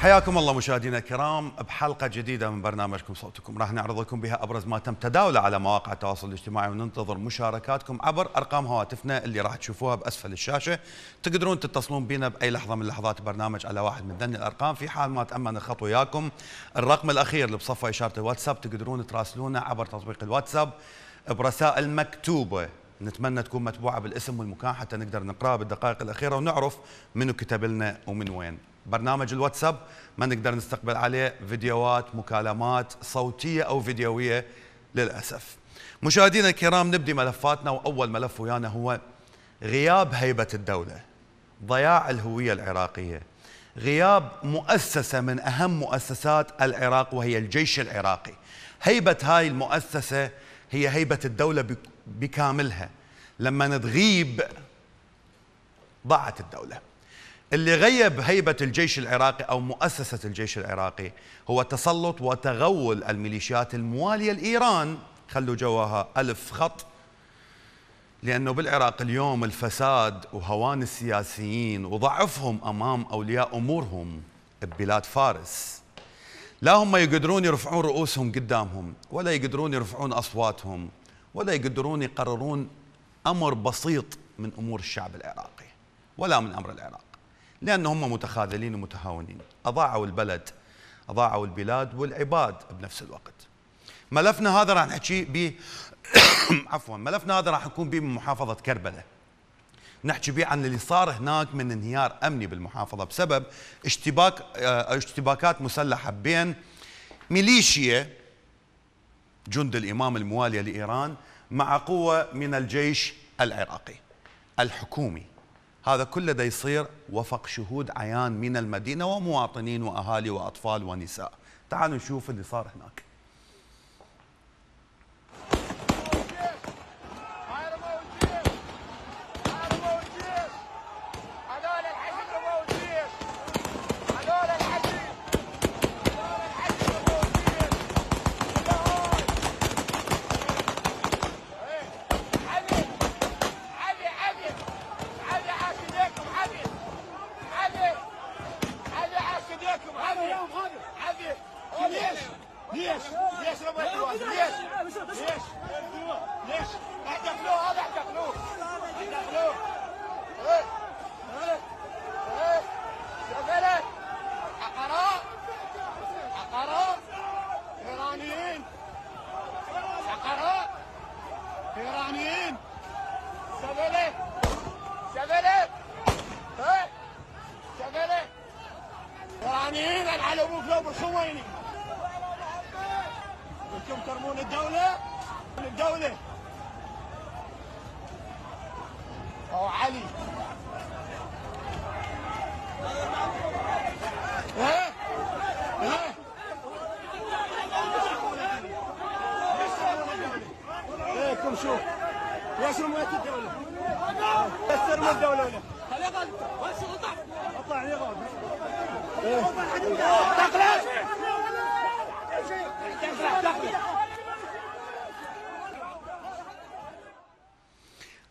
حياكم الله مشاهدينا الكرام بحلقة جديدة من برنامجكم صوتكم. راح نعرض لكم بها أبرز ما تم تداوله على مواقع التواصل الاجتماعي وننتظر مشاركاتكم عبر أرقام هواتفنا اللي راح تشوفوها بأسفل الشاشة. تقدرون تتصلون بنا بأي لحظة من لحظات البرنامج على واحد من ذني الأرقام. في حال ما تأمن الخط وياكم الرقم الأخير اللي بصفه إشارة الواتساب تقدرون تراسلونا عبر تطبيق الواتساب برسائل مكتوبة. نتمنى تكون متبوعة بالاسم والمكان حتى نقدر نقرأها بالدقائق الأخيرة ونعرف منو كتب لنا ومن وين. برنامج الواتساب ما نقدر نستقبل عليه فيديوهات مكالمات صوتية أو فيديوية للأسف. مشاهدينا الكرام نبدي ملفاتنا وأول ملف ويانا هو غياب هيبة الدولة ضياع الهوية العراقية. غياب مؤسسة من أهم مؤسسات العراق وهي الجيش العراقي. هيبة هاي المؤسسة هي هيبة الدولة بكاملها. لما تغيب ضاعت الدولة. اللي غيب هيبة الجيش العراقي أو مؤسسة الجيش العراقي هو تسلط وتغول الميليشيات الموالية لإيران. خلوا جواها ألف خط لأنه بالعراق اليوم الفساد وهوان السياسيين وضعفهم أمام أولياء أمورهم ببلاد فارس. لا هم يقدرون يرفعون رؤوسهم قدامهم ولا يقدرون يرفعون أصواتهم ولا يقدرون يقررون أمر بسيط من أمور الشعب العراقي ولا من أمر العراق. لأن هم متخاذلين ومتهاونين. أضاعوا البلد أضاعوا البلاد والعباد بنفس الوقت. ملفنا هذا راح نحكي به عفوا ملفنا هذا راح نكون به من محافظة كربلاء نحكي به عن اللي صار هناك من انهيار أمني بالمحافظة بسبب اشتباك آه اشتباكات مسلحة بين ميليشيا جند الإمام الموالية لإيران مع قوة من الجيش العراقي الحكومي. هذا كله دا يصير وفق شهود عيان من المدينة ومواطنين وأهالي وأطفال ونساء. تعالوا نشوف اللي صار هناك.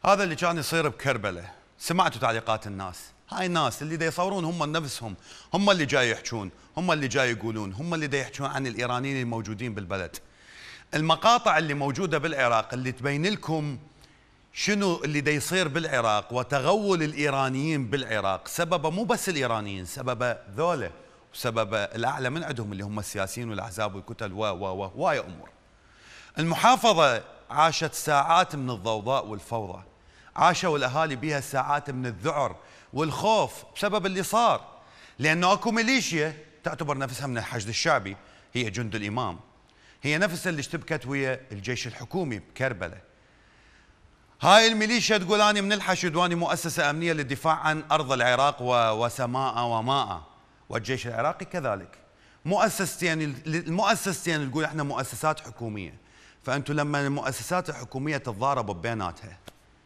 هذا اللي كان يصير بكربلاء سمعتوا تعليقات الناس؟ هاي الناس اللي دا يصورون هم نفسهم. هم اللي جاي يحجون. هم اللي جاي يقولون. هم اللي دا يحجون عن الإيرانيين الموجودين بالبلد. المقاطع اللي موجودة بالعراق اللي تبين لكم شنو اللي دا يصير بالعراق وتغول الإيرانيين بالعراق سببه مو بس الإيرانيين سببه ذولا. وسبب الأعلى من عندهم اللي هم السياسيين والأحزاب والكتل و و و هواي أمور. المحافظة عاشت ساعات من الضوضاء والفوضى. عاشوا الأهالي بها ساعات من الذعر والخوف بسبب اللي صار. لأنه أكو ميليشيا تعتبر نفسها من الحشد الشعبي هي جند الإمام. هي نفسها اللي اشتبكت ويا الجيش الحكومي بكربلاء هاي الميليشيا تقول أنا من الحشد وأنا مؤسسة أمنية للدفاع عن أرض العراق وسماء وماء. والجيش العراقي كذلك. مؤسستين المؤسستين تقول إحنا مؤسسات حكومية. فانتم لما المؤسسات الحكومية تتضارب بيناتها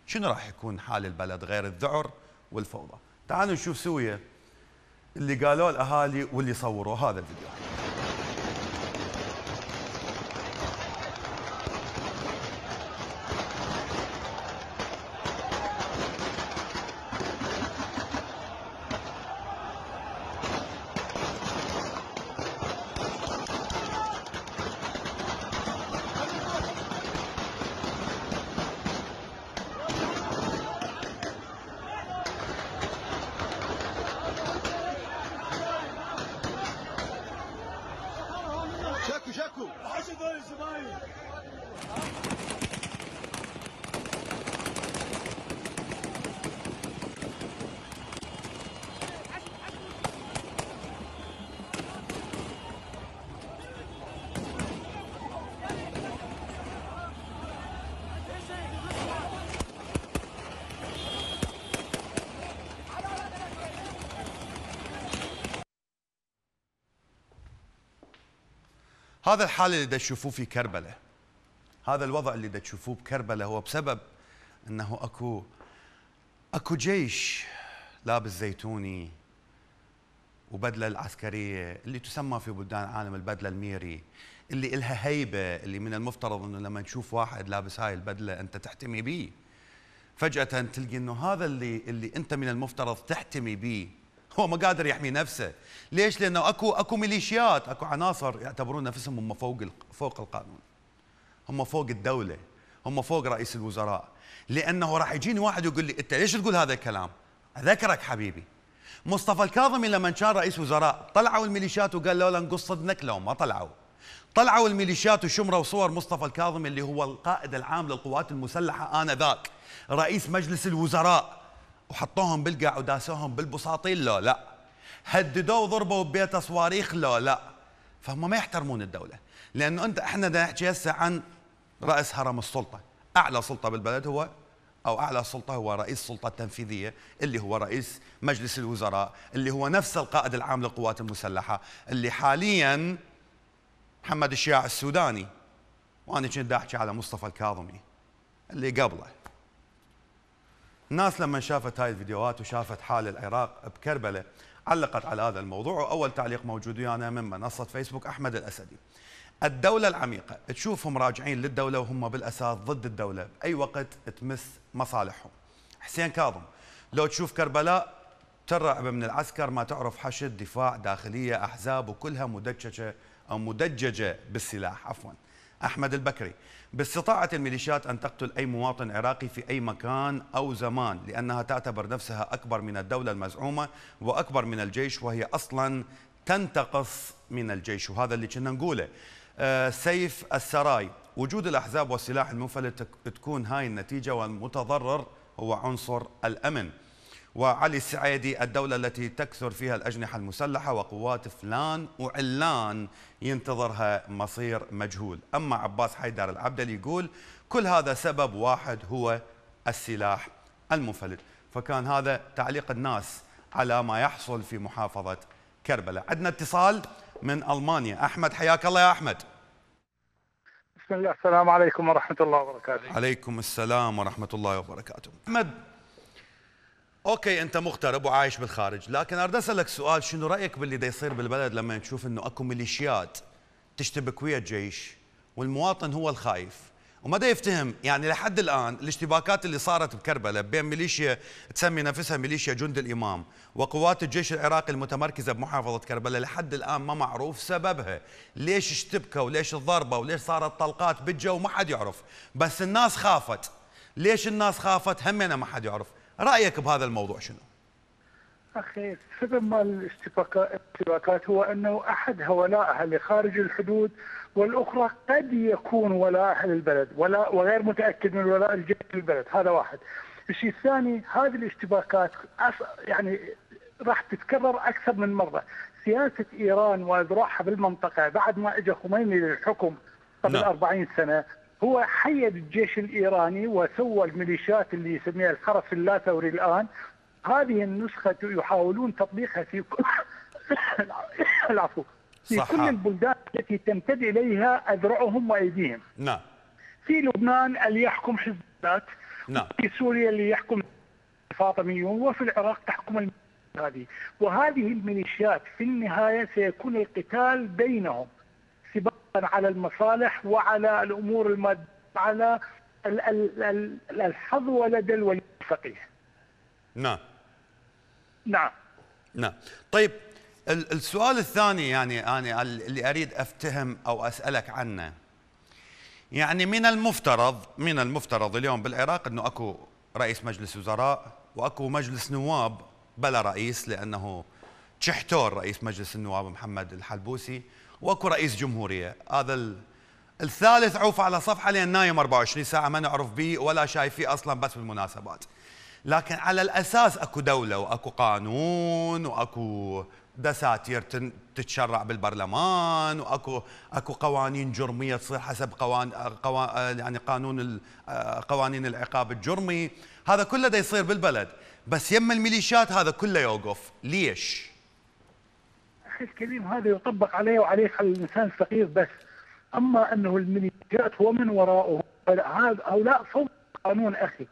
شنو راح يكون حال البلد غير الذعر والفوضى؟ تعالوا نشوف سويا اللي قالوه الأهالي واللي صوروا هذا الفيديو. هذا الحال اللي تشوفوه في كربلاء هذا الوضع اللي تشوفوه بكربلاء هو بسبب إنه أكو أكو جيش لابس زيتوني وبدلة العسكرية اللي تسمى في بلدان العالم البدلة الميري اللي إلها هيبة اللي من المفترض إنه لما نشوف واحد لابس هاي البدلة أنت تحتمي به فجأة تلقي إنه هذا اللي اللي أنت من المفترض تحتمي به هو ما قادر يحمي نفسه. ليش؟ لأنه أكو أكو ميليشيات أكو عناصر يعتبرون نفسهم هم فوق فوق القانون. هم فوق الدولة. هم فوق رئيس الوزراء. لأنه راح يجيني واحد يقول لي أنت ليش تقول هذا الكلام؟ أذكرك حبيبي. مصطفى الكاظمي لما كان رئيس وزراء طلعوا الميليشيات وقال لولا نقص صدنك لو ما طلعوا. طلعوا الميليشيات وشمروا صور مصطفى الكاظمي اللي هو القائد العام للقوات المسلحة آنذاك رئيس مجلس الوزراء. وحطوهم بالقاع وداسوهم بالبساطيل لو لا. هددوه وضربوا ببيته صواريخ لو لا. فهم ما يحترمون الدولة. لأنه أنت إحنا بدنا نحكي هسه عن راس هرم السلطة. أعلى سلطة بالبلد هو أو أعلى سلطة هو رئيس السلطه التنفيذيه اللي هو رئيس مجلس الوزراء اللي هو نفس القائد العام للقوات المسلحة اللي حاليا محمد الشياع السوداني. وأنا كنت أحكي على مصطفى الكاظمي اللي قبله. الناس لما شافت هاي الفيديوهات وشافت حال العراق بكربلاء علقت على هذا الموضوع. وأول تعليق موجود ويانا من منصة فيسبوك أحمد الأسدي. الدولة العميقة تشوفهم راجعين للدولة وهم بالأساس ضد الدولة. بأي وقت تمس مصالحهم. حسين كاظم لو تشوف كربلاء ترعب من العسكر ما تعرف حشد دفاع داخلية أحزاب وكلها مدججة أو مدججة بالسلاح. عفوا. أحمد البكري باستطاعة الميليشيات أن تقتل أي مواطن عراقي في أي مكان أو زمان لأنها تعتبر نفسها أكبر من الدولة المزعومة وأكبر من الجيش وهي أصلا تنتقص من الجيش وهذا اللي كنا نقوله. آه، سيف السراي وجود الأحزاب والسلاح المنفلت تكون هاي النتيجة والمتضرر هو عنصر الأمن. وعلي السعيدي الدولة التي تكثر فيها الأجنحة المسلحة وقوات فلان وعلان ينتظرها مصير مجهول. أما عباس حيدر العبدلي يقول كل هذا سبب واحد هو السلاح المنفلت. فكان هذا تعليق الناس على ما يحصل في محافظة كربلاء. عندنا اتصال من ألمانيا. أحمد حياك الله يا أحمد. بسم الله السلام عليكم ورحمة الله وبركاته. عليكم السلام ورحمة الله وبركاته. أحمد أوكي أنت مغترب وعايش بالخارج لكن أريد أسألك سؤال شنو رأيك باللي دا يصير بالبلد لما تشوف إنه أكو ميليشيات تشتبك ويا الجيش والمواطن هو الخايف؟ وما دا يفتهم يعني لحد الآن الاشتباكات اللي صارت بكربلاء بين ميليشيا تسمي نفسها ميليشيا جند الإمام وقوات الجيش العراقي المتمركزة بمحافظة كربلاء لحد الآن ما معروف سببها. ليش اشتبكوا وليش الضربة وليش صارت طلقات بالجو ما حد يعرف؟ بس الناس خافت. ليش الناس خافت؟ همنا ما حد يعرف. رأيك بهذا الموضوع شنو؟ أخي سبب ما الاشتباكات هو أنه أحد هؤلاء اللي خارج الحدود والأخرى قد يكون ولاء أهل البلد ولا وغير متأكد من ولاء الجيش للبلد. هذا واحد. الشيء الثاني هذه الاشتباكات يعني راح تتكرر أكثر من مرة. سياسة إيران واذراعها بالمنطقة بعد ما اجى خميني للحكم قبل نعم. 40 سنة هو حيد الجيش الإيراني وسوى الميليشيات اللي يسميها الخرس اللاثوري الآن. هذه النسخة يحاولون تطبيقها في العفو في صح. كل البلدان التي تمتد إليها أذرعهم وأيديهم. نعم. في لبنان اللي يحكم حزب نعم. في سوريا اللي يحكم الفاطميون وفي العراق تحكم هذه. وهذه الميليشيات في النهاية سيكون القتال بينهم. على المصالح وعلى الأمور المادية على الحظوه لدى الولي الفقيه. نعم. نعم. نعم. طيب السؤال الثاني يعني أنا اللي أريد أفتهم أو أسألك عنه يعني من المفترض من المفترض اليوم بالعراق إنه أكو رئيس مجلس وزراء وأكو مجلس نواب بلا رئيس لأنه تشحتور رئيس مجلس النواب محمد الحلبوسي واكو رئيس جمهورية. هذا الثالث عوف على صفحة لأن نايم 24 ساعة ما نعرف به ولا شايف فيه أصلا بس بالمناسبات. لكن على الأساس أكو دولة وأكو قانون وأكو دساتير تتشرع بالبرلمان واكو أكو قوانين جرمية تصير حسب قوان قوان يعني قانون قوانين العقاب الجرمي. هذا كله دا يصير بالبلد. بس يم الميليشيات هذا كله يوقف. ليش؟ أخي الكريم هذا يطبق عليه وعليه على الإنسان الفقير بس. أما أنه الميليشيات ومن وراءه. هذا هؤلاء فوق القانون أخي.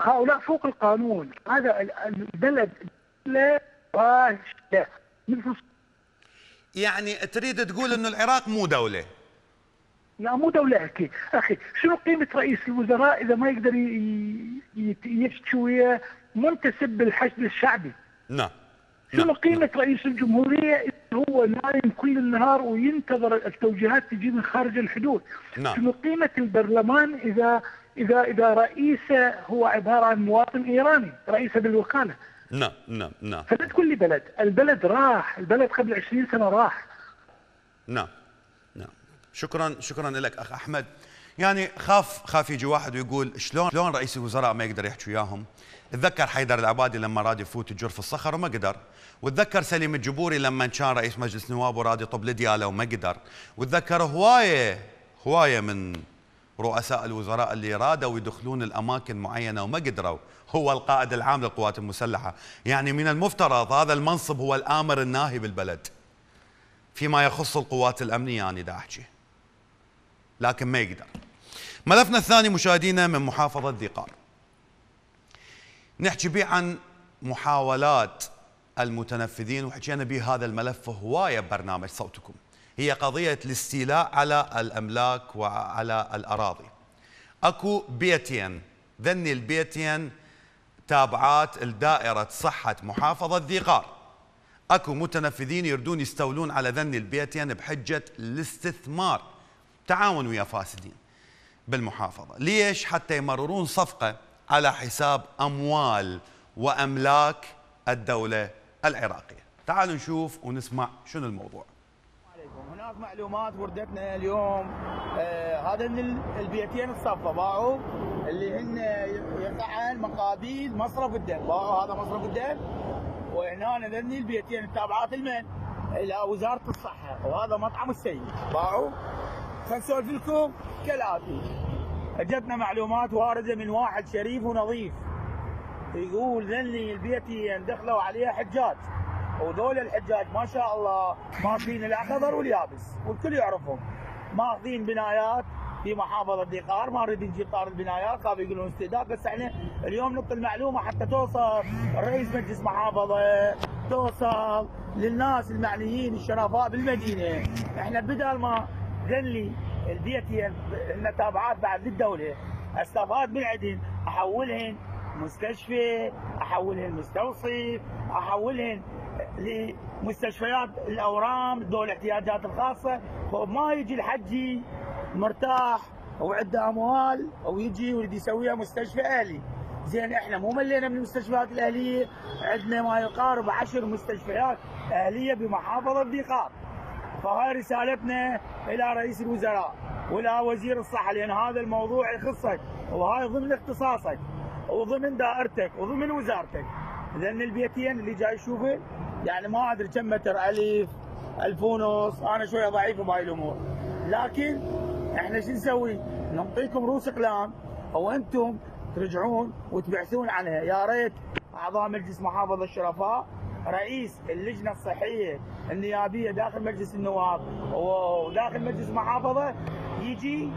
هؤلاء فوق القانون. هذا البلد لا يعني تريد تقول إنه العراق مو دولة. لا مو دولة أكيد أخي شنو قيمة رئيس الوزراء إذا ما يقدر ويا منتسب بالحشد الشعبي؟ نعم. شنو نعم. قيمة رئيس الجمهورية؟ هو نايم كل النهار وينتظر التوجيهات تجي من خارج الحدود. نعم. شنو قيمة البرلمان إذا إذا إذا رئيسه هو عبارة عن مواطن إيراني رئيسه بالوكالة؟ نعم نعم نعم. فلا تقول لي بلد. البلد راح البلد قبل 20 سنة راح. نعم نعم. شكرا شكرا لك. أخ أحمد يعني خاف خاف يجي واحد ويقول شلون شلون رئيس الوزراء ما يقدر يحكي وياهم؟ تذكر حيدر العبادي لما راد يفوت الجرف الصخر وما قدر. وتذكر سليم الجبوري لما كان رئيس مجلس نواب وراد يطب لدياله وما قدر. وتذكر هوايه هواية من رؤساء الوزراء اللي رادوا يدخلون الأماكن معينة وما قدروا. هو القائد العام للقوات المسلحة. يعني من المفترض هذا المنصب هو الآمر الناهي بالبلد. فيما يخص القوات الأمنية يعني دا أحكي. لكن ما يقدر. ملفنا الثاني مشاهدينا من محافظة ذي قار نحكي به عن محاولات المتنفذين وحكينا به هذا الملف هواية ببرنامج صوتكم. هي قضية الاستيلاء على الأملاك وعلى الأراضي. أكو بيتين ذني البيتين تابعات لدائرة صحة محافظة ذي قار أكو متنفذين يردون يستولون على ذني البيتين بحجة الاستثمار. تعاون ويا فاسدين بالمحافظة. ليش حتى يمررون صفقة على حساب أموال وأملاك الدولة العراقية؟ تعالوا نشوف ونسمع شنو الموضوع. هناك معلومات وردتنا اليوم آه هذا البيتين الصفه باعوا اللي هن يقعن مقابيل مصرف الدم باعوا هذا مصرف الدم وهنا ذني البيتين التابعات لمن؟ إلى وزارة الصحة وهذا مطعم السيد. باعوا. خلينا نسولف لكم كالاتي اجتنا معلومات واردة من واحد شريف ونظيف. يقول ذني البيتين دخلوا عليها حجاج. وذول الحجاج ما شاء الله ماخذين الأخضر واليابس والكل يعرفهم. ماخذين بنايات في محافظة ديقار ما نريد نجيب طار البنايات خاف يقولون استهداف بس إحنا اليوم نعطي المعلومه حتى توصل رئيس مجلس محافظة توصل للناس المعنيين الشرفاء بالمدينة. إحنا بدل ما ذنلي البيتين إن تابعات بعد للدولة. استفاد من عندهم أحولهن مستشفى أحولهن مستوصف أحولهن لمستشفيات الأورام ذول الاحتياجات الخاصة. ما يجي الحجي مرتاح وعنده أموال ويجي ويريد يسويها مستشفى أهلي. زين إحنا مو ملينا من المستشفيات الأهلية. عندنا ما يقارب عشر مستشفيات أهلية بمحافظة ذيقار فهاي رسالتنا إلى رئيس الوزراء وإلى وزير الصحة لأن هذا الموضوع يخصك وهاي ضمن اختصاصك وضمن دائرتك وضمن وزارتك. لأن البيتين اللي جاي يشوفه يعني ما أدري كم متر الف الف ونص أنا شوية ضعيف بهاي الأمور. لكن إحنا شو نسوي؟ نعطيكم رؤوس إقلام وأنتم ترجعون وتبحثون عنها. يا ريت أعضاء مجلس محافظة الشرفاء رئيس اللجنة الصحية النيابية داخل مجلس النواب. وداخل مجلس محافظه يجي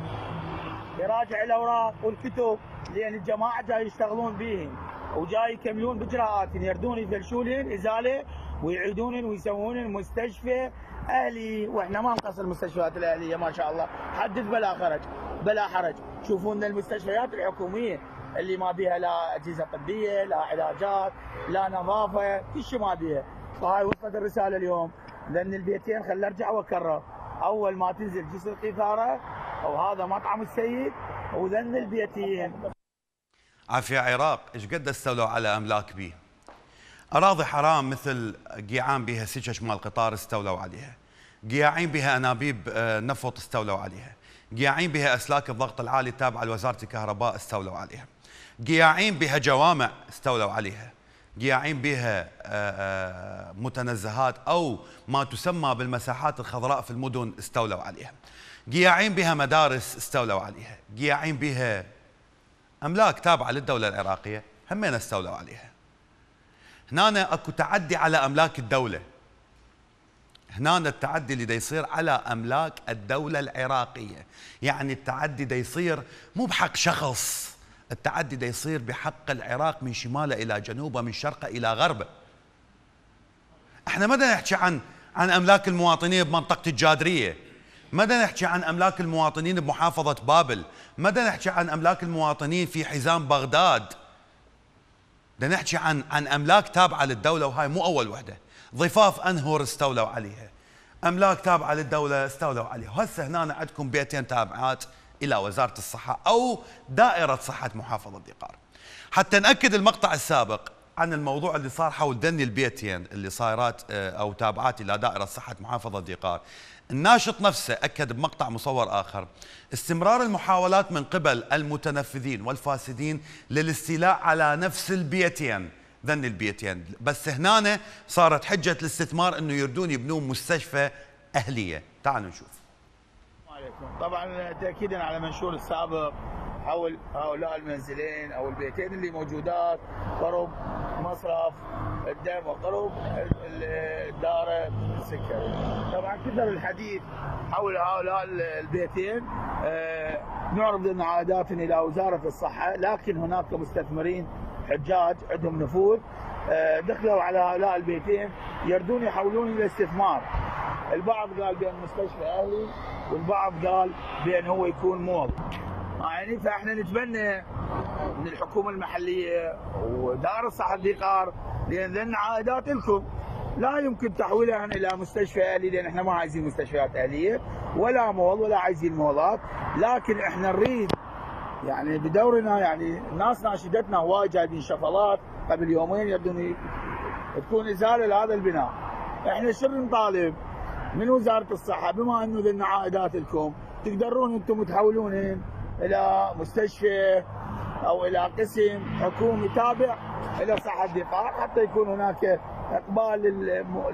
يراجع الأوراق والكتب لأن الجماعة جاي يشتغلون بيهم وجاي يكملون باجراءات يردون يفلشون إزالة ويعيدون ويسوون مستشفى أهلي. وإحنا ما نقص المستشفيات الأهلية ما شاء الله. حدث بلا خرج بلا حرج. شوفون المستشفيات الحكومية. اللي ما بيها لا أجهزة طبية لا علاجات لا نظافة كل شيء ما بيها. فهاي وصلت الرسالة اليوم. لأن البيتين خل ارجع واكرر أول ما تنزل جسر القيثارة وهذا مطعم السيد وذن البيتين. عافية عراق. إيش قد استولوا على أملاك بيه؟ أراضي حرام مثل قيعان بها سجج مال قطار استولوا عليها. قياعين بها أنابيب آه، نفط استولوا عليها. قياعين بها أسلاك الضغط العالي التابعه لوزارة الكهرباء استولوا عليها. قياعين بها جوامع استولوا عليها. قياعين بها آه، آه، متنزهات أو ما تسمى بالمساحات الخضراء في المدن استولوا عليها. قياعين بها مدارس استولوا عليها. قياعين بها أملاك تابعة للدولة العراقية همين استولوا عليها. هنا أكو تعدي على أملاك الدولة. هنا التعدي اللي دا يصير على أملاك الدولة العراقية. يعني التعدي دا يصير مو بحق شخص التعدي دا يصير بحق العراق من شماله إلى جنوبه من شرقه إلى غربه. إحنا ما نحكي عن عن أملاك المواطنين بمنطقة الجادرية. ما نحكي عن أملاك المواطنين بمحافظة بابل. ما نحكي عن أملاك المواطنين في حزام بغداد. بدنا نحكي عن عن أملاك تابعة للدولة وهاي مو أول وحدة. ضفاف انهر استولوا عليها. أملاك تابعة للدولة استولوا عليها. وهسه هنا عندكم بيتين تابعات. إلى وزارة الصحة أو دائرة صحة محافظة ديقار حتى نأكد المقطع السابق عن الموضوع اللي صار حول دني البيتين اللي صايرات آه، أو تابعات إلى دائرة صحة محافظة ديقار الناشط نفسه أكد بمقطع مصور آخر استمرار المحاولات من قبل المتنفذين والفاسدين للاستيلاء على نفس البيتين ذن البيتين. بس هنا صارت حجة الاستثمار إنه يردون يبنون مستشفى أهلية. تعالوا نشوف. طبعا تاكيدا على منشور السابق حول هؤلاء المنزلين أو البيتين اللي موجودات قرب مصرف الدم وقرب الدار السكري طبعا كثر الحديث حول هؤلاء البيتين. آه، نعرض لنا عائدات إلى وزارة الصحة لكن هناك مستثمرين حجاج عندهم نفوذ. دخلوا على هؤلاء البيتين يردون يحولون إلى استثمار. البعض قال بان مستشفى أهلي والبعض قال بان هو يكون مول يعني فإحنا نتمنى من الحكومة المحلية ودار الصحة الديقار لأن ذن عائدات لكم. لا يمكن تحويلها إلى مستشفى أهلي لأن إحنا ما عايزين مستشفيات أهلية ولا مول ولا عايزين مولات لكن إحنا نريد يعني بدورنا يعني الناس ناشدتنا هواي جايبين شفلات قبل يومين يبدون تكون ازاله لهذا البناء. إحنا شو نطالب من وزاره الصحة؟ بما إنه ذن عائدات لكم تقدرون أنتم تحولون إلى مستشفى أو إلى قسم حكومي تابع إلى صحه الدقار حتى يكون هناك إقبال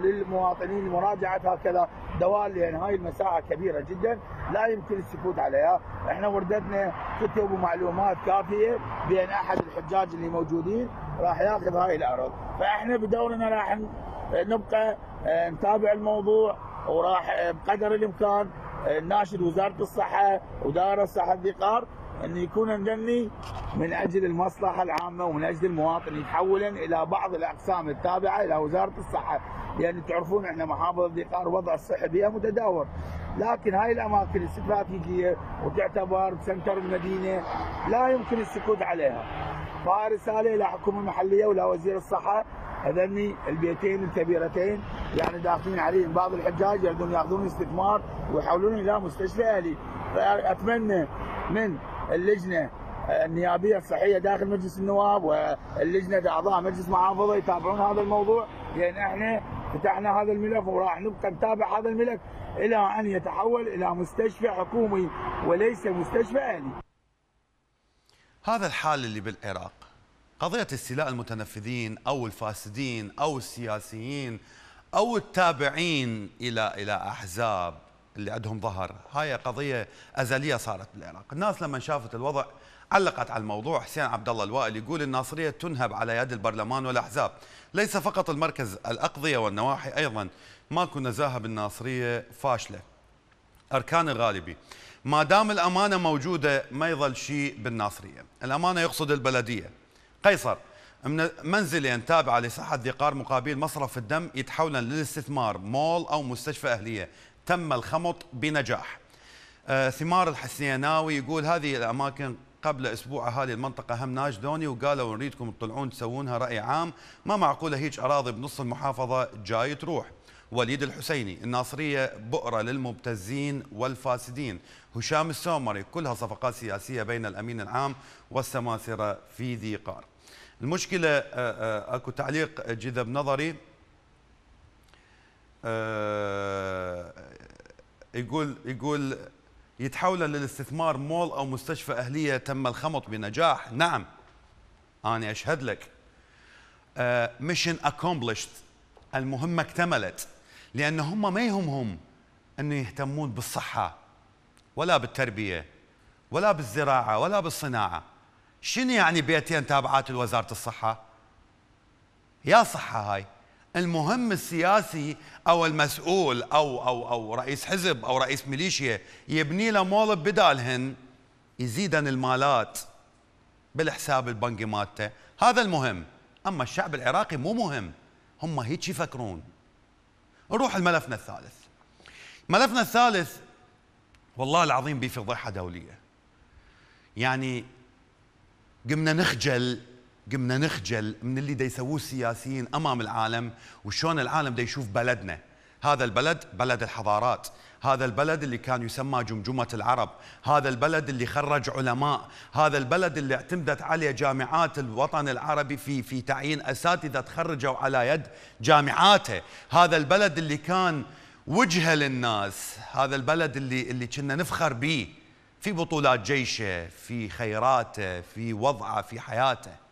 للمواطنين لمراجعة هكذا دوال لأن هاي المساحة كبيرة جدا لا يمكن السكوت عليها، إحنا وردتنا كتب ومعلومات كافية بان أحد الحجاج اللي موجودين راح ياخذ هاي الأرض، فإحنا بدورنا راح نبقى آه، نتابع الموضوع وراح آه، بقدر الإمكان آه، ناشد وزارة الصحة ودائره الصحة الدقار أن يكون نجني من أجل المصلحة العامة ومن أجل المواطن يتحولا إلى بعض الأقسام التابعة إلى وزارة الصحة. لأن تعرفون إحنا محافظة ديقار وضع الصحي بها متدهور لكن هاي الأماكن الاستراتيجية وتعتبر سنتر المدينة لا يمكن السكوت عليها. فرسالة إلى الحكومة المحلية وإلى وزير الصحة هذني البيتين الكبيرتين. يعني داخلين عليهم بعض الحجاج يريدون يأخذون استثمار ويحولون إلى مستشفى أهلي. فأتمنى من اللجنة النيابية الصحية داخل مجلس النواب واللجنة أعضاء مجلس محافظة يتابعون هذا الموضوع لأن إحنا فتحنا هذا الملف وراح نبقى نتابع هذا الملف إلى أن يتحول إلى مستشفى حكومي وليس مستشفى أهلي. هذا الحال اللي بالعراق قضية استيلاء المتنفذين أو الفاسدين أو السياسيين أو التابعين إلى إلى أحزاب اللي عندهم ظهر. هاي قضية أزلية صارت بالعراق. الناس لما شافت الوضع علقت على الموضوع. حسين عبد الله الوائل يقول الناصرية تنهب على يد البرلمان والأحزاب. ليس فقط المركز الأقضية والنواحي أيضا ماكو نزاهة بالناصرية فاشلة. أركان الغالبي. ما دام الأمانة موجودة ما يظل شيء بالناصرية. الأمانة يقصد البلدية. قيصر منزلين تابعه لصحه ذقار مقابل مصرف الدم يتحولن للاستثمار مول أو مستشفى أهلية. تم الخمط بنجاح. آه ثمار الحسيناوي يقول هذه الأماكن قبل أسبوع أهالي المنطقة هم ناشدوني وقالوا نريدكم تطلعون تسوونها رأي عام. ما معقولة هيك أراضي بنص المحافظة جاي تروح؟ وليد الحسيني الناصرية بؤرة للمبتزين والفاسدين. هشام السومري كلها صفقات سياسية بين الأمين العام والسماسرة في ذي قار. المشكلة آه، آه، أكو تعليق جذب نظري. يقول يقول يتحول للاستثمار مول أو مستشفى أهلية تم الخمط بنجاح. نعم. أنا أشهد لك. mission uh, accomplished المهمة اكتملت. لأن هم ما يهمهم انه يهتمون بالصحة ولا بالتربية ولا بالزراعة ولا بالصناعة. شنو يعني بيتين تابعات لوزارة الصحة؟ يا صحة هاي. المهم السياسي أو المسؤول أو أو أو رئيس حزب أو رئيس ميليشيا يبني له مول بدالهن يزيدن المالات بالحساب البنكي مالته. هذا المهم. أما الشعب العراقي مو مهم. هم هيك يفكرون. نروح لملفنا الثالث. ملفنا الثالث والله العظيم بيه فضيحه دولية. يعني قمنا نخجل قمنا نخجل من اللي دا يسووه السياسيين أمام العالم وشون العالم دا يشوف بلدنا. هذا البلد بلد الحضارات. هذا البلد اللي كان يسمى جمجمة العرب. هذا البلد اللي خرج علماء. هذا البلد اللي اعتمدت عليه جامعات الوطن العربي في في تعيين أساتذة تخرجوا على يد جامعاته. هذا البلد اللي كان وجهه للناس. هذا البلد اللي اللي كنا نفخر به في بطولات جيشه في خيراته في وضعه في حياته.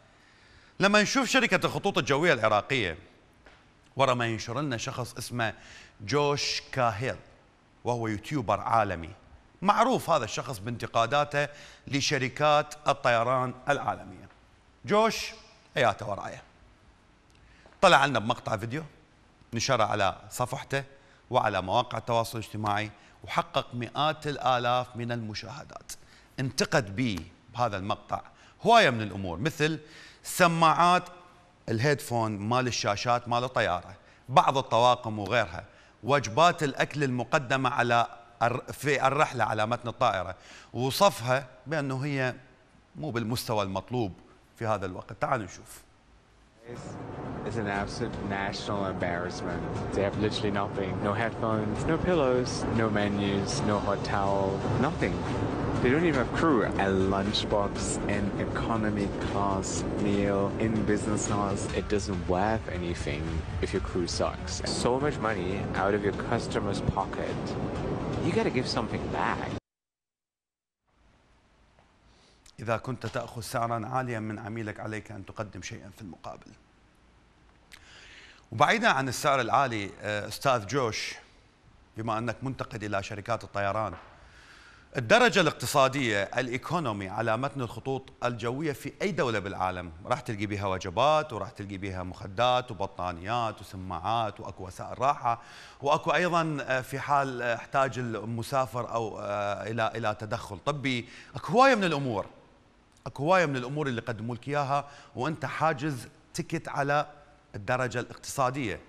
لما نشوف شركة الخطوط الجوية العراقية ورا ما ينشر لنا شخص اسمه جوش كاهيل وهو يوتيوبر عالمي. معروف هذا الشخص بانتقاداته لشركات الطيران العالمية. جوش حياته ورايه طلع لنا بمقطع فيديو نشره على صفحته وعلى مواقع التواصل الاجتماعي وحقق مئات الآلاف من المشاهدات. انتقد به بهذا المقطع هواية من الأمور مثل سماعات الهيدفون مال الشاشات مال الطيارة بعض الطواقم وغيرها وجبات الأكل المقدمة على في الرحلة على متن الطائرة وصفها بأنه هي مو بالمستوى المطلوب في هذا الوقت تعالوا نشوف It's an absolute national embarrassment. They have literally nothing. No headphones, no pillows, no menus, no hot towel, nothing. They don't even have crew. A lunchbox, an economy class meal in business class. It doesn't worth anything if your crew sucks. So much money out of your customer's pocket. You gotta give something back. إذا كنت تأخذ سعرا عاليا من عميلك عليك أن تقدم شيئا في المقابل وبعيدا عن السعر العالي أستاذ جوش بما أنك منتقد إلى شركات الطيران الدرجة الاقتصادية الإيكونومي على متن الخطوط الجوية في أي دولة بالعالم. راح تلقي بها وجبات وراح تلقي بها مخدات وبطانيات وسماعات وأكو وسائل راحة. وأكو أيضا في حال احتاج المسافر أو إلى إلى تدخل. طبي أكو هواية من الأمور. أكو هواية من الأمور اللي قدموا لك إياها وأنت حاجز تكت على الدرجة الاقتصادية.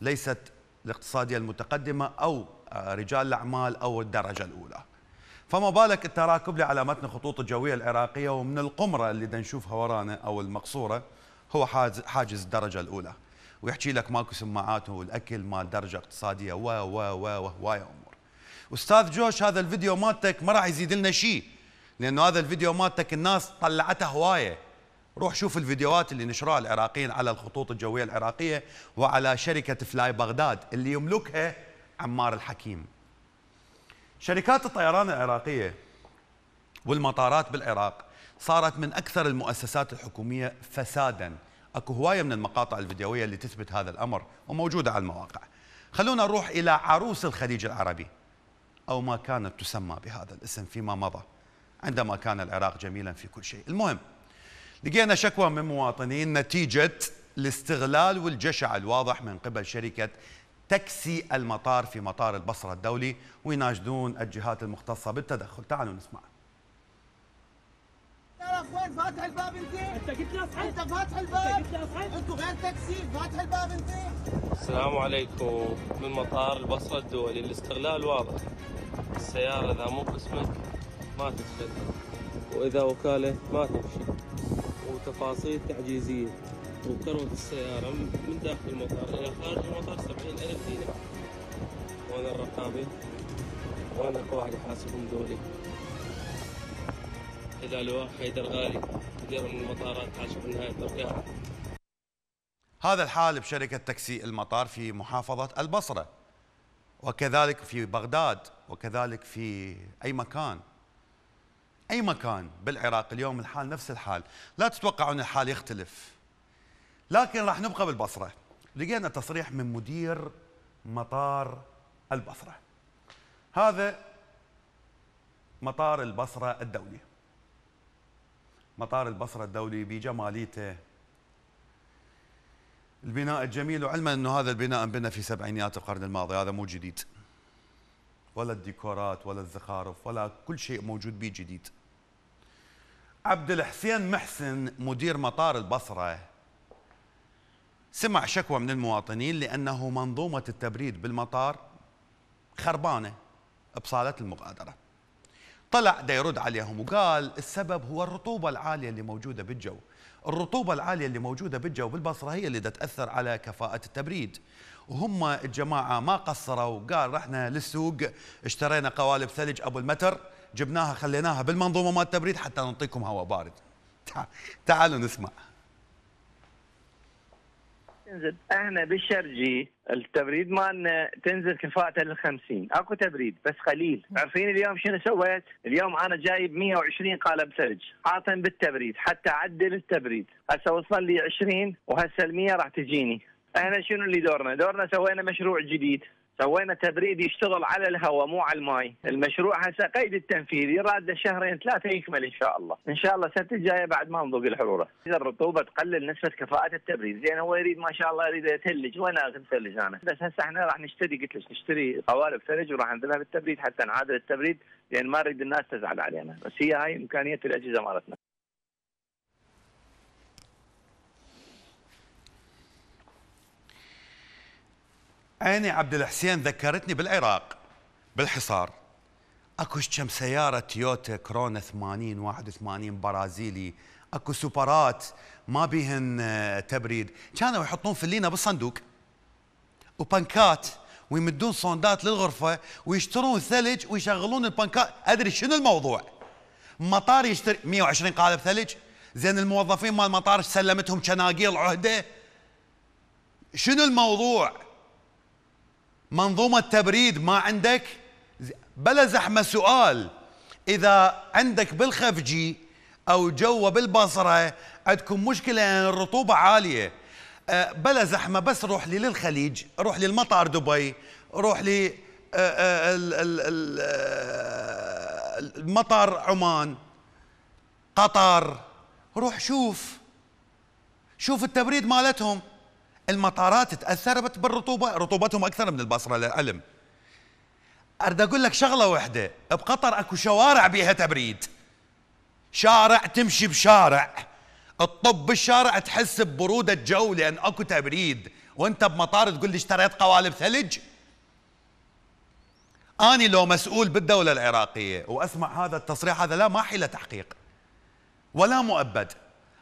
ليست الاقتصادية المتقدمة أو رجال الأعمال أو الدرجة الأولى. فما بالك انت راكب لي الخطوط الجوية العراقية ومن القمرة اللي نشوفها ورانا أو المقصورة هو حاجز الدرجة الأولى. ويحكي لك ماكو سماعات والاكل مال درجة اقتصادية و و و وهوايه أمور. أستاذ جوش هذا الفيديو مالتك ما راح يزيد لنا شيء لأنه هذا الفيديو مالتك الناس طلعته هواية. روح شوف الفيديوهات اللي نشروها العراقيين على الخطوط الجوية العراقية وعلى شركة فلاي بغداد اللي يملكها عمار الحكيم. شركات الطيران العراقية والمطارات بالعراق صارت من أكثر المؤسسات الحكومية فسادا. أكو هواية من المقاطع الفيديوية اللي تثبت هذا الأمر وموجودة على المواقع. خلونا نروح إلى عروس الخليج العربي أو ما كانت تسمى بهذا الاسم فيما مضى عندما كان العراق جميلا في كل شيء. المهم لقينا شكوى من مواطنين نتيجة الاستغلال والجشع الواضح من قبل شركة تكسي المطار في مطار البصرة الدولي ويناشدون الجهات المختصة بالتدخل. تعالوا نسمع. وين فاتح الباب انت؟ أنت قلت أنت فاتح الباب؟ انت غير تاكسي فاتح الباب انت؟ السلام عليكم. من مطار البصرة الدولي. الاستغلال واضح. السيارة إذا مو باسمك ما تدخل وإذا وكالة ما تمشي وتفاصيل تعجيزية. وكروت السيارة من داخل المطار إلى خارج المطار سبعين ألف دينار. وين الرقابة؟ وين أكو واحد يحاسبهم دولي؟ إلى لواء حيدر غالي مدير من المطارات حاسب نهاية تركيا هذا الحال بشركة تاكسي المطار في محافظة البصرة. وكذلك في بغداد وكذلك في أي مكان. أي مكان بالعراق. اليوم الحال نفس الحال. لا تتوقعون الحال يختلف. لكن راح نبقى بالبصرة. لقينا تصريح من مدير مطار البصرة. هذا مطار البصرة الدولي. مطار البصرة الدولي بجماليته. البناء الجميل وعلما أنه هذا البناء أنبنى في سبعينيات القرن الماضي هذا مو جديد. ولا الديكورات ولا الزخارف ولا كل شيء موجود به جديد عبد الحسين محسن مدير مطار البصرة سمع شكوى من المواطنين لأنه منظومة التبريد بالمطار خربانة بصالة المغادرة. طلع دا يرد عليهم وقال السبب هو الرطوبة العالية اللي موجودة بالجو. الرطوبة العالية اللي موجودة بالجو بالبصرة هي اللي تأثر على كفاءة التبريد. وهم الجماعة ما قصروا قال رحنا للسوق اشترينا قوالب ثلج أبو المتر جبناها خليناها بالمنظومة مال التبريد حتى نعطيكم هواء بارد. تعالوا نسمع. تنزل إحنا بالشرجي التبريد مالنا تنزل كفاءته لل 50 أكو تبريد بس قليل. عارفين اليوم شنو سويت؟ اليوم أنا جايب 120 قالب ثلج. حاطن بالتبريد حتى أعدل التبريد. هسه وصل لي 20 وهسه ال 100 راح تجيني. إحنا شنو اللي دورنا؟ دورنا سوينا مشروع جديد. سوينا تبريد يشتغل على الهواء مو على الماي. المشروع هسه قيد التنفيذ يراد شهرين ثلاثة يكمل إن شاء الله. إن شاء الله السنة الجاية بعد ما نذوق الحروره اذا الرطوبه تقلل نسبة كفاءة التبريد. زين هو يريد ما شاء الله يريد يثلج. وين اثلج أنا؟ بس هسه إحنا راح نشتري قلت لك نشتري قوالب ثلج وراح ننزلها بالتبريد حتى نعادل التبريد لأن ما نريد الناس تزعل علينا. بس هي هاي إمكانية الأجهزة مالتنا. عيني عبد الحسين ذكرتني بالعراق بالحصار. أكو كم سيارة تويوتا كرونا 80 81 برازيلي أكو سوبرات ما بيهن آه، تبريد. كانوا يحطون فلينا بالصندوق. وبنكات ويمدون صوندات للغرفة ويشترون ثلج ويشغلون البنكات. أدري شنو الموضوع؟ مطار يشتري 120 قالب ثلج. زين الموظفين مال المطار سلمتهم شناقيل عهدة. شنو الموضوع؟ منظومة تبريد ما عندك؟ بلا زحمة سؤال. إذا عندك بالخفجي أو جوا بالبصرة عندكم مشكلة يعني الرطوبة عالية. أه، بلا زحمة بس روح لي للخليج روح لي المطار دبي روح لي أه، أه، المطار عمان قطر. روح شوف. شوف التبريد مالتهم. المطارات تأثرت بالرطوبة رطوبتهم أكثر من البصره للعلم أريد أقول لك شغلة واحدة. بقطر أكو شوارع بيها تبريد. شارع تمشي بشارع. الطب بالشارع تحس ببرودة الجو لأن أكو تبريد. وأنت بمطار تقول لي اشتريت قوالب ثلج؟ آني لو مسؤول بالدولة العراقية وأسمع هذا التصريح هذا لا ما حيله تحقيق. ولا مؤبد.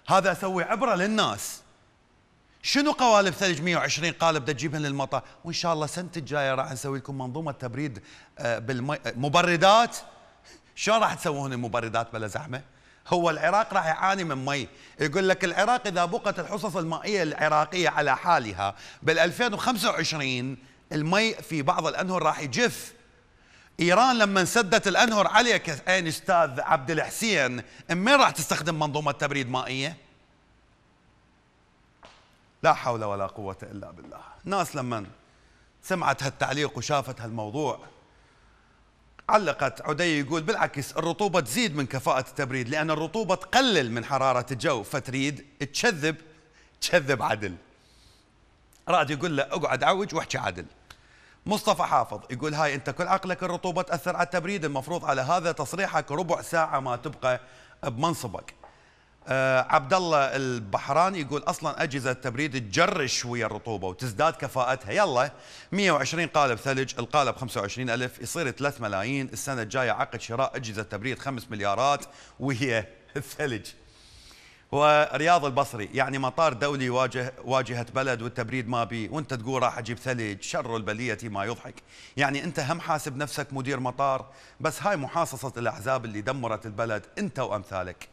هذا أسوي عبرة للناس. شنو قوالب ثلج 120 قالب بدها تجيبهن للمطار وإن شاء الله السنة الجايه راح نسوي لكم منظومة تبريد آه، بالمي مبردات. شلون راح تسوون المبردات بلا زحمة؟ هو العراق راح يعاني من مي. يقول لك العراق إذا بقت الحصص المائية العراقية على حالها بال 2025 المي في بعض الأنهر راح يجف. إيران لما سدت الأنهر عليك عين أستاذ عبد الحسين من راح تستخدم منظومة تبريد مائية؟ لا حول ولا قوة إلا بالله. ناس لما سمعت هالتعليق وشافت هالموضوع علقت عدي يقول بالعكس الرطوبة تزيد من كفاءة التبريد لأن الرطوبة تقلل من حرارة الجو. فتريد تشذب تشذب عدل. راد يقول له اقعد عوج واحكي عدل. مصطفى حافظ يقول هاي انت كل عقلك الرطوبة تأثر على التبريد المفروض على هذا تصريحك ربع ساعة ما تبقى بمنصبك. آه عبد الله البحراني يقول أصلا أجهزة التبريد تجرش ويا الرطوبة وتزداد كفاءتها. يلا 120 قالب ثلج القالب 25000 يصير 3 ملايين. السنة الجاية عقد شراء أجهزة تبريد 5 مليارات وهي الثلج ورياض البصري يعني مطار دولي واجه واجهة بلد والتبريد ما بي. وأنت تقول راح أجيب ثلج شر البلية ما يضحك. يعني أنت هم حاسب نفسك مدير مطار بس هاي محاصصة الأحزاب اللي دمرت البلد أنت وأمثالك.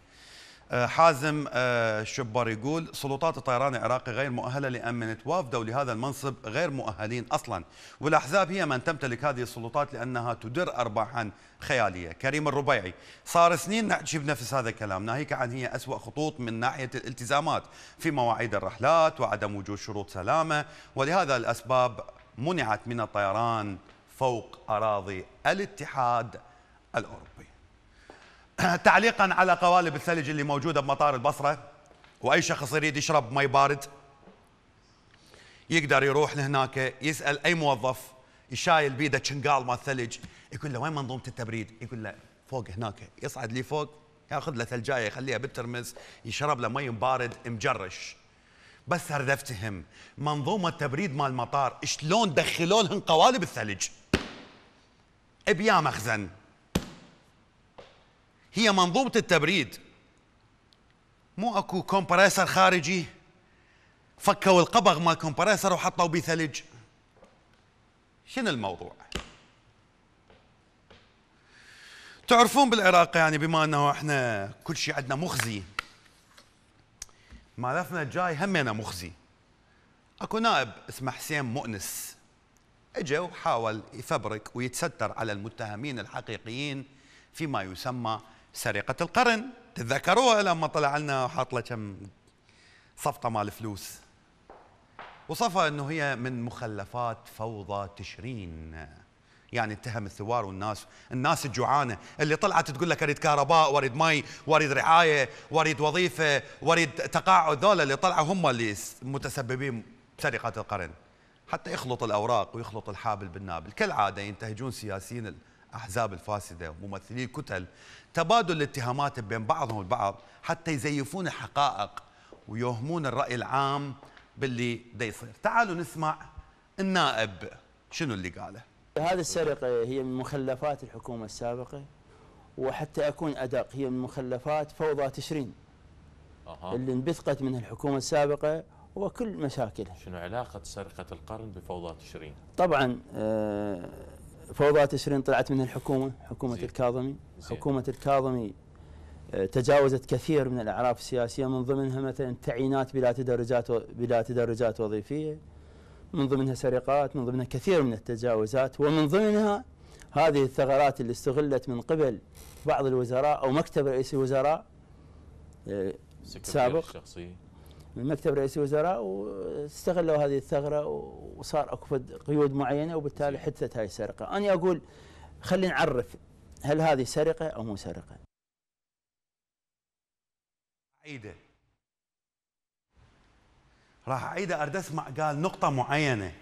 حازم آه، شبر يقول سلطات الطيران العراقي غير مؤهلة لأن من توافدوا لهذا المنصب غير مؤهلين أصلا. والأحزاب هي من تمتلك هذه السلطات لأنها تدر أرباحا خيالية. كريم الربيعي صار سنين نحكي بنفس هذا الكلام ناهيك عن هي أسوأ خطوط من ناحية الالتزامات. في مواعيد الرحلات وعدم وجود شروط سلامة ولهذا الأسباب منعت من الطيران فوق أراضي الاتحاد الأوروبي. تعليقا على قوالب الثلج اللي موجودة بمطار البصرة وأي شخص يريد يشرب مي بارد يقدر يروح لهناك يسأل أي موظف شايل بيده شنقال مال ثلج يقول له وين منظومة التبريد؟ يقول له فوق هناك يصعد لي فوق ياخذ له ثلجاية يخليها بالترمس يشرب له مي بارد مجرش. بس اريد افتهم منظومة تبريد مال المطار شلون دخلوا لهم قوالب الثلج؟ بيا مخزن هي منظومة التبريد. مو أكو compressor خارجي؟ فكوا القبغ مال compressor وحطوا بيه ثلج. شنو الموضوع؟ تعرفون بالعراق يعني بما أنه إحنا كل شيء عندنا مخزي مالفنا الجاي همنا مخزي. أكو نائب اسمه حسين مؤنس اجى وحاول يفبرك ويتستر على المتهمين الحقيقيين فيما يسمى سرقة القرن. تتذكروها لما طلع لنا وحاط له كم صفقة مال فلوس؟ وصفى إنه هي من مخلفات فوضى تشرين. يعني اتهم الثوار والناس الناس الجوعانة. اللي طلعت تقول لك أريد كهرباء وأريد مي وأريد رعاية وأريد وظيفة وأريد تقاعد ذولا اللي طلعوا هم اللي متسببين بسرقه القرن. حتى يخلط الأوراق ويخلط الحابل بالنابل. كالعادة ينتهجون سياسيين الاحزاب الفاسدة وممثلي الكتل تبادل الاتهامات بين بعضهم البعض حتى يزيفون الحقائق ويوهمون الرأي العام باللي دا يصير تعالوا نسمع النائب شنو اللي قاله هذه السرقة هي من مخلفات الحكومة السابقة وحتى أكون أدق هي من مخلفات فوضى تشرين أها. اللي انبثقت منها الحكومة السابقة وكل مشاكلها شنو علاقة سرقة القرن بفوضى تشرين؟ طبعا آه، فوضى تشرين طلعت منها الحكومة حكومة زين. الكاظمي زين. حكومة الكاظمي آه، تجاوزت كثير من الأعراف السياسية من ضمنها مثلا تعيينات بلا تدرجات و- بلا تدرجات وظيفية من ضمنها سرقات من ضمنها كثير من التجاوزات ومن ضمنها هذه الثغرات اللي استغلت من قبل بعض الوزراء أو مكتب رئيس الوزراء آه، سابق. الشخصي من مكتب رئيس الوزراء واستغلوا هذه الثغرة وصار أكو قيود معينة وبالتالي. حدثت هاي السرقة. أنا أقول خلينا نعرف هل هذه سرقة أو مو سرقة. عيده راح عيده اريد اسمع قال نقطة معينة.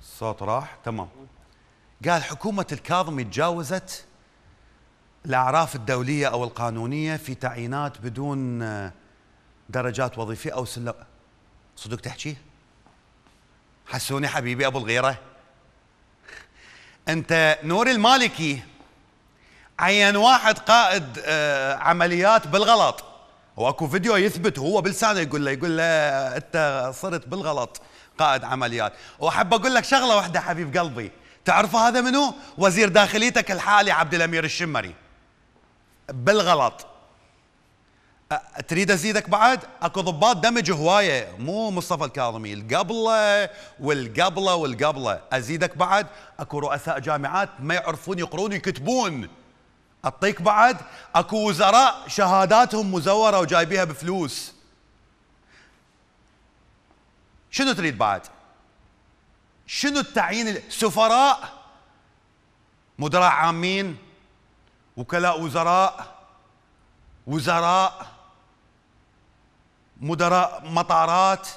الصوت راح؟ تمام. قال حكومة الكاظمي تجاوزت الأعراف الدولية أو القانونية في تعيينات بدون آه، درجات وظيفية أو سلم صدق تحكي؟ حسوني حبيبي أبو الغيرة. أنت نور المالكي عين واحد قائد آه، عمليات بالغلط. وأكو فيديو يثبت هو بلسانه يقول له يقول له أنت صرت بالغلط قائد عمليات. وأحب أقول لك شغلة واحدة حبيب قلبي. تعرف هذا منو؟ وزير داخليتك الحالي عبد الأمير الشمري. بالغلط. تريد أزيدك بعد؟ أكو ضباط دمج هواية. مو مصطفى الكاظمي. القبلة والقبلة والقبلة. أزيدك بعد؟ أكو رؤساء جامعات ما يعرفون يقرون ويكتبون أعطيك بعد؟ أكو وزراء شهاداتهم مزورة وجايبيها بفلوس. شنو تريد بعد؟ شنو التعيين ال- سفراء مدراء عامين وكلاء وزراء وزراء مدراء مطارات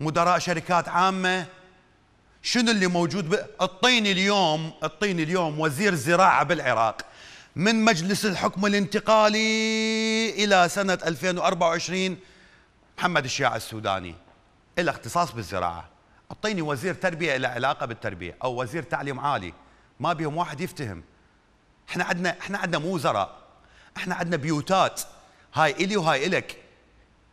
مدراء شركات عامة. شنو اللي موجود ب... اعطيني اليوم اعطيني اليوم وزير زراعه بالعراق. من مجلس الحكم الانتقالي إلى سنة 2024 محمد الشياع السوداني. له اختصاص بالزراعة. أعطيني وزير تربية له علاقة بالتربية أو وزير تعليم عالي. ما بيهم واحد يفتهم. إحنا عندنا إحنا عندنا مو وزراء إحنا عندنا بيوتات. هاي إلي وهاي إلك.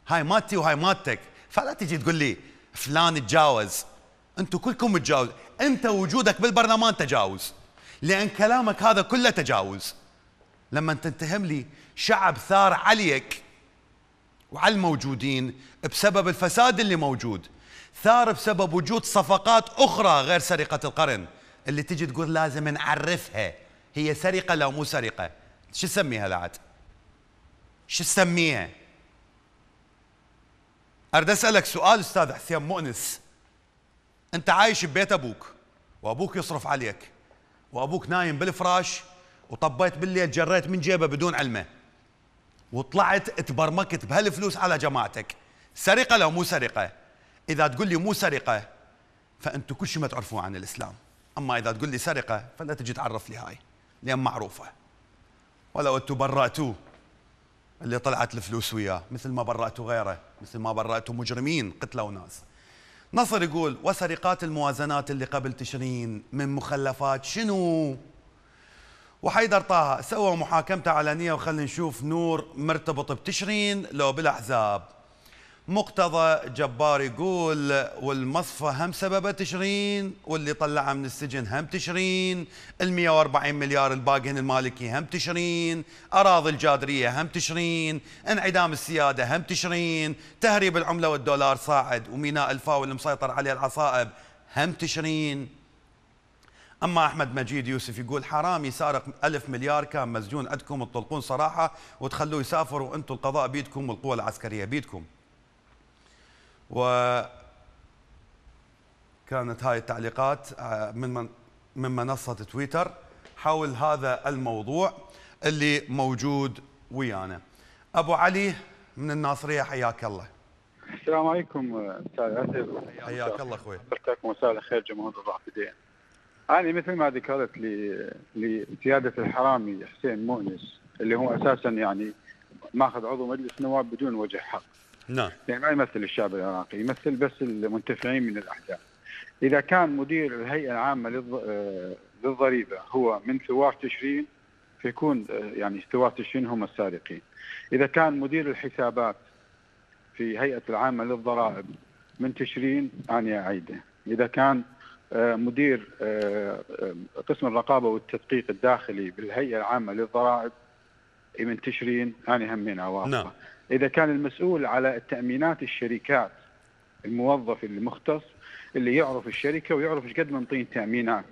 هاي مالتي وهاي مالتك فلا تجي تقول لي فلان تجاوز. أنتم كلكم تجاوز. أنت وجودك بالبرلمان تجاوز. لأن كلامك هذا كله تجاوز. لما تتهم لي شعب ثار عليك وعلى الموجودين بسبب الفساد اللي موجود. ثار بسبب وجود صفقات أخرى غير سرقة القرن. اللي تجي تقول لازم نعرفها. هي سرقة لو مو سرقة. شو تسميها لعد؟ شو تسميها؟ أريد أسألك سؤال أستاذ حسين مؤنس. أنت عايش ببيت أبوك وأبوك يصرف عليك وأبوك نايم بالفراش وطبيت بالليل جريت من جيبه بدون علمه وطلعت تبرمكت بهالفلوس على جماعتك. سرقة لو مو سرقة. إذا تقول لي مو سرقة فانتم كل شيء ما تعرفوه عن الإسلام. أما إذا تقول لي سرقة فلا تجي تعرف لي هاي لأن معروفة. ولو أنتم برأتوه اللي طلعت الفلوس وياه مثل ما برأتوا غيره مثل ما برأتوا مجرمين قتلوا ناس. نصر يقول وسرقات الموازنات اللي قبل تشرين من مخلفات شنو؟ وحيدر طه سوى محاكمته علنية وخلينا نشوف نور مرتبط بتشرين لو بالأحزاب. مقتضى جبار يقول والمصفى هم سببه تشرين واللي طلعه من السجن هم تشرين ال 140 مليار الباقين المالكي هم تشرين أراضي الجادرية هم تشرين انعدام السيادة هم تشرين تهريب العملة والدولار صاعد وميناء الفاول المسيطر عليه العصائب هم تشرين. أما أحمد مجيد يوسف يقول حرامي سارق ألف مليار كان مسجون عندكم تطلقون صراحة وتخلوه يسافر وأنتم القضاء بيدكم والقوى العسكرية بيدكم. و كانت هاي التعليقات آه، من من من منصة تويتر حول هذا الموضوع اللي موجود ويانا. أبو علي من الناصرية حياك الله. السلام عليكم أستاذ اسف حياك الله أخوي. حضرتك مساء الخير جمهور الرافدين. أنا مثل ما ذكرت ل- لسياده الحرامي حسين مؤنس اللي هو أساسا يعني ماخذ عضو مجلس نواب بدون وجه حق. نعم. يعني ما يمثل الشعب العراقي يمثل بس المنتفعين من الاحداث إذا كان مدير الهيئة العامة آه، للضريبة هو من ثوار تشرين فيكون آه، يعني ثوار تشرين هم السارقين. إذا كان مدير الحسابات في هيئة العامة للضرائب من تشرين أنا أعيده. إذا كان آه، مدير قسم الرقابة والتدقيق الداخلي بالهيئة العامة للضرائب من تشرين أنا همين أوافقه. نعم. إذا كان المسؤول على التامينات الشركات الموظف المختص اللي يعرف الشركة ويعرف إيش قد منطين تأمينات.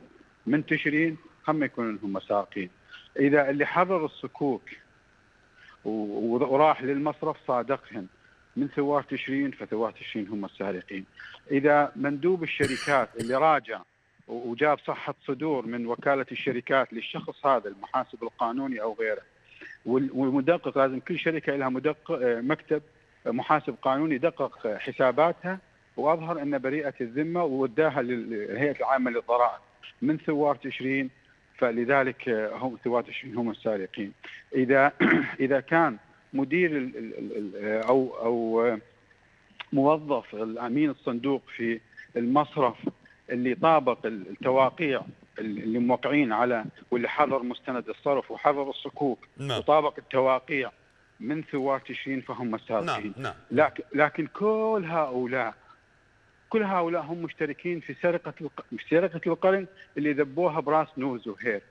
من تشرين هم يكونون هم سارقين إذا اللي حرر الصكوك وراح للمصرف صادقهم. من ثوار تشرين فثوار تشرين هم السارقين. إذا مندوب الشركات اللي راجع وجاب صحة صدور من وكالة الشركات للشخص هذا المحاسب القانوني أو غيره والمدقق لازم كل شركة لها مدقق آه، مكتب آه، محاسب قانوني دقق آه، حساباتها وأظهر أن بريئة الذمة ووداها للهيئه العامة للضرائب من ثوار تشرين فلذلك هم ثوار تشرين هم السارقين. إذا إذا كان مدير أو أو موظف الامين الصندوق في المصرف اللي طابق التواقيع اللي موقعين على واللي حرر مستند الصرف وحرر الصكوك نعم وطابق التواقيع من ثوار تشرين فهم السارقين نعم نعم لكن لكن كل هؤلاء كل هؤلاء هم مشتركين في سرقة. في سرقة القرن اللي ذبوها براس نور زهير.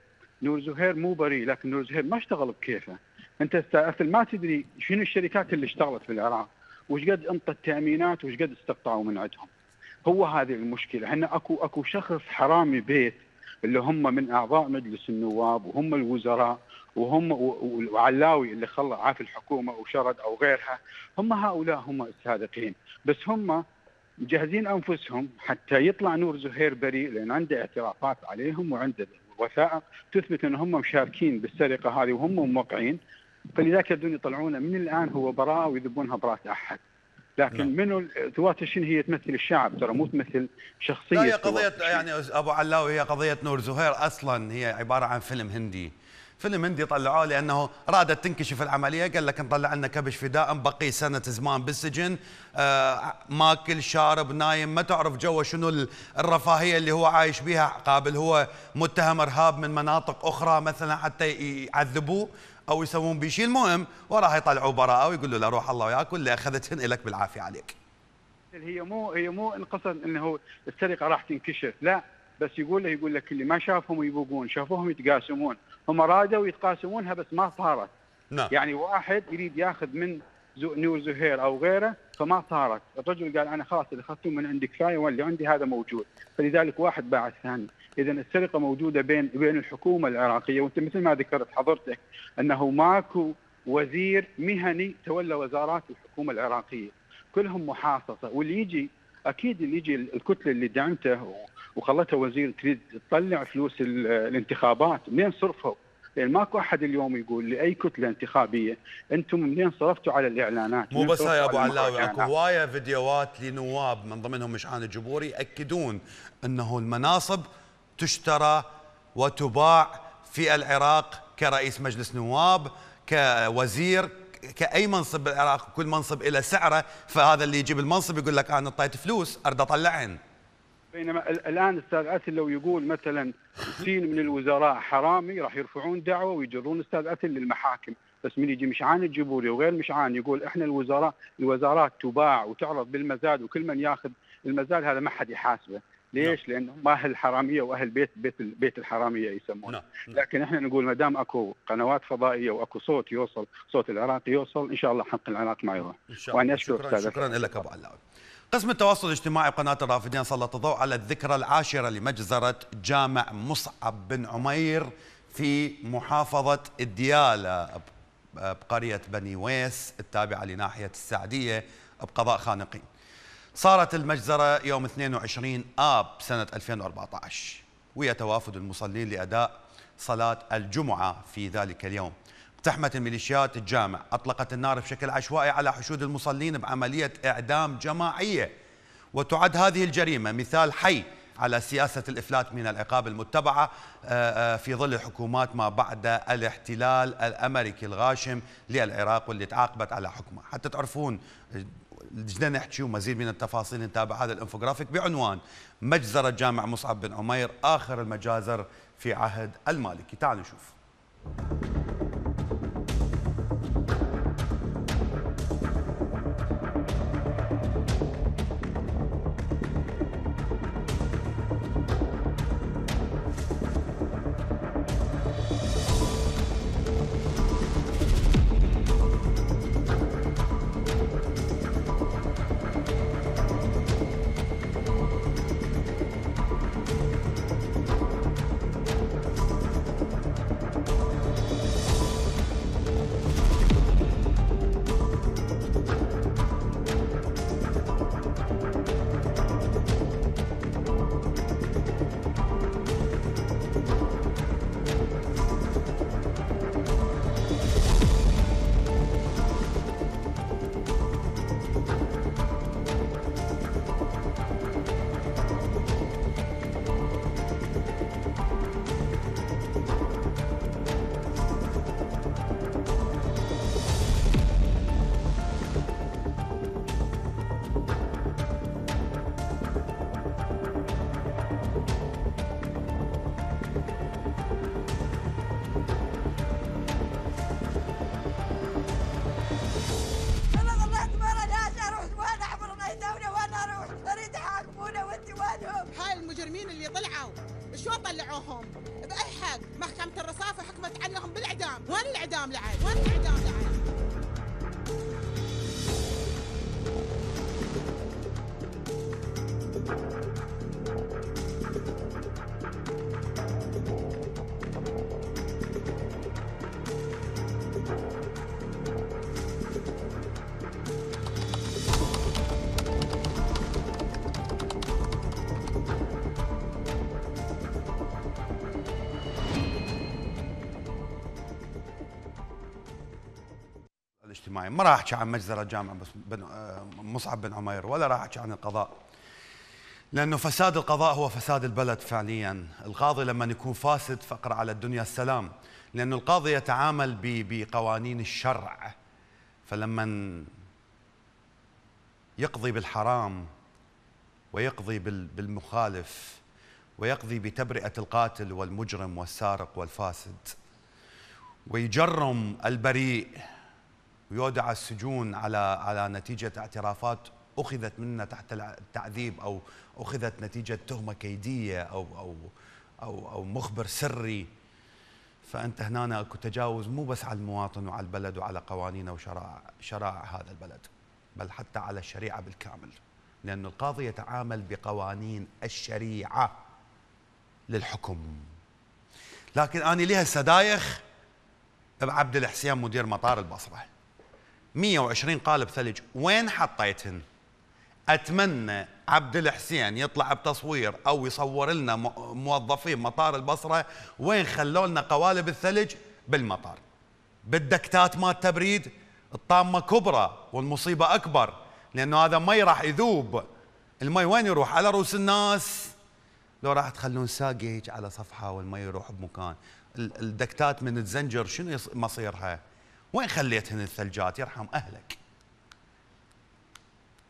نور زهير مو بريء لكن نور زهير ما اشتغل بكيفه. انت أستاذ ما تدري شنو الشركات اللي اشتغلت في العراق وش قد انطت تامينات وش قد استقطعوا من عندهم. هو هذه المشكلة، إحنا اكو أكو شخص حرامي بيت اللي هم من أعضاء مجلس النواب وهم الوزراء وهم وعلاوي اللي خلى عاف الحكومة وشرد أو غيرها هم هؤلاء هم السارقين بس هم مجهزين أنفسهم حتى يطلع نور زهير بريء لأن عنده اعترافات عليهم وعنده وثائق تثبت إن هم مشاركين بالسرقة هذه وهم موقعين. فلذلك يبدون يطلعونه. من الآن هو براءه ويذبونها براس أحد. لكن نعم. منو ثوات الشين هي تمثل الشعب ترى مو تمثل شخصية لا هي الشين. يعني أبو علاوي هي قضية نور زهير أصلا هي عبارة عن فيلم هندي فيلم هندي طلعوه لأنه رادت تنكشف العملية قال لك نطلع لنا كبش فداء بقي سنة زمان بالسجن آه ماكل شارب نايم ما تعرف جوا شنو ال- الرفاهية اللي هو عايش بها قابل هو متهم إرهاب من مناطق أخرى مثلا حتى يعذبوه أو يسوون بيه شيء المهم وراح يطلعوا براءة ويقولوا له روح الله وياك واللي أخذتهن لك بالعافية عليك. هي مو هي مو انقصد إنه السرقة راح تنكشف. لا بس يقول له يقول لك اللي ما شافهم يبوقون شافوهم يتقاسمون. هم رادوا يتقاسمونها بس ما صارت. نعم. يعني واحد يريد ياخذ من زو- نور زهير أو غيره فما صارت. الرجل قال أنا خلاص اللي اخذته من عندي كفايه واللي عندي هذا موجود. فلذلك واحد باع الثاني. إذا السرقة موجودة بين بين الحكومة العراقية وأنت مثل ما ذكرت حضرتك أنه ماكو وزير مهني تولى وزارات الحكومة العراقية كلهم محاصصة واللي يجي أكيد اللي يجي الكتلة اللي دعمته و- وخلته وزير تريد تطلع فلوس ال- الانتخابات منين صرفوا؟ لأن ماكو أحد اليوم يقول لأي كتلة انتخابية أنتم منين صرفتوا على الإعلانات مو بس هاي أبو علاوي أكو؟ هوايه فيديوهات لنواب من ضمنهم مشعان الجبوري يأكدون أنه المناصب تشترى وتباع في العراق كرئيس مجلس نواب كوزير كأي منصب بالعراق كل منصب له سعره فهذا اللي يجيب المنصب يقول لك أنا أعطيت فلوس أريد اطلعهن بينما ال- الآن أستاذ عتل لو يقول مثلا سين من الوزراء حرامي راح يرفعون دعوة ويجرون أستاذ عتل للمحاكم بس من يجي مشعان الجبوري وغير مشعان يقول إحنا الوزراء الوزارات تباع وتعرض بالمزاد وكل من ياخذ المزاد هذا ما حد يحاسبه. ليش؟ لأنه ما أهل الحرامية وأهل بيت بيت بيت الحرامية يسمونه لكن إحنا نقول ما دام أكو قنوات فضائية وأكو صوت يوصل صوت العراق يوصل إن شاء الله حق العراق ما يروح إن شاء وأنا الله. اشكر شكرا شكرا لك أبو علاوي قسم التواصل الاجتماعي بقناه الرافدين سلط الضوء على الذكرى العاشرة لمجزرة جامع مصعب بن عمير في محافظة الديالة ب- بقرية بني ويس التابعة لناحية السعدية بقضاء خانقين. صارت المجزرة يوم 22 آب سنة 2014 ويا توافد المصلين لأداء صلاة الجمعة في ذلك اليوم. اقتحمت الميليشيات الجامع أطلقت النار بشكل عشوائي على حشود المصلين بعملية إعدام جماعية وتعد هذه الجريمة مثال حي على سياسة الإفلات من العقاب المتبعة آه، آه، في ظل الحكومات ما بعد الاحتلال الأمريكي الغاشم للعراق واللي تعاقبت على حكمه حتى تعرفون بدنا نحكي ومزيد من التفاصيل نتابع هذا الانفوجرافيك بعنوان مجزرة جامع مصعب بن عمير آخر المجازر في عهد المالكي. تعالوا نشوف. وينهم هاي المجرمين اللي طلعوا شلون طلعوهم؟ بأي حق؟ محكمة الرصافة حكمت عنهم بالإعدام، وين الإعدام لعد؟ وين الإعدام لعد؟ ما راح أحكي عن مجزرة جامع بن آه، مصعب بن عمير ولا راح أحكي عن القضاء. لأنه فساد القضاء هو فساد البلد فعليا. القاضي لما يكون فاسد فقر على الدنيا السلام لأنه القاضي يتعامل بقوانين الشرع. فلما يقضي بالحرام ويقضي بال- بالمخالف ويقضي بتبرئة القاتل والمجرم والسارق والفاسد ويجرم البريء ويودع السجون على على نتيجة اعترافات أخذت منا تحت التعذيب أو أخذت نتيجة تهمة كيدية أو أو أو أو مخبر سري. فأنت هنا اكو تجاوز مو بس على المواطن وعلى البلد وعلى قوانينه وشرائع شرائع هذا البلد بل حتى على الشريعة بالكامل. لأن القاضي يتعامل بقوانين الشريعة للحكم. لكن أنا لي هسه دايخ بعبد الحسين مدير مطار البصرة. 120 قالب ثلج. وين حطيتهن؟ أتمنى عبد الحسين يطلع بتصوير أو يصور لنا موظفين مطار البصرة. وين خلوا لنا قوالب الثلج؟ بالمطار. بالدكتات مال تبريد. الطامة كبرى والمصيبة أكبر. لأنه هذا مي راح يذوب. المي وين يروح؟ على رؤوس الناس. لو راح تخلون ساقيج على صفحة والمي يروح بمكان. ال- الدكتات من الزنجر شنو مصيرها؟ وين خليتهن الثلجات؟ يرحم أهلك.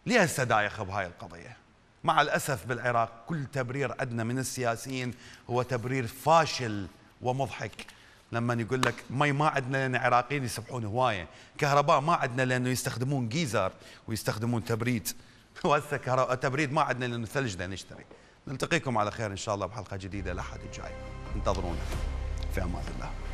ليه هسه دايخ بهاي القضية؟ مع الأسف بالعراق كل تبرير عندنا من السياسيين هو تبرير فاشل ومضحك. لما يقول لك مي ما عندنا لأن عراقيين يسبحون هواية. كهرباء ما عندنا لأنه يستخدمون جيزر ويستخدمون تبريد. وهسه كهرباء تبريد ما عندنا لأنه ثلج نشتري. نلتقيكم على خير إن شاء الله بحلقة جديدة الاحد الجاي انتظرونا. في أمان الله.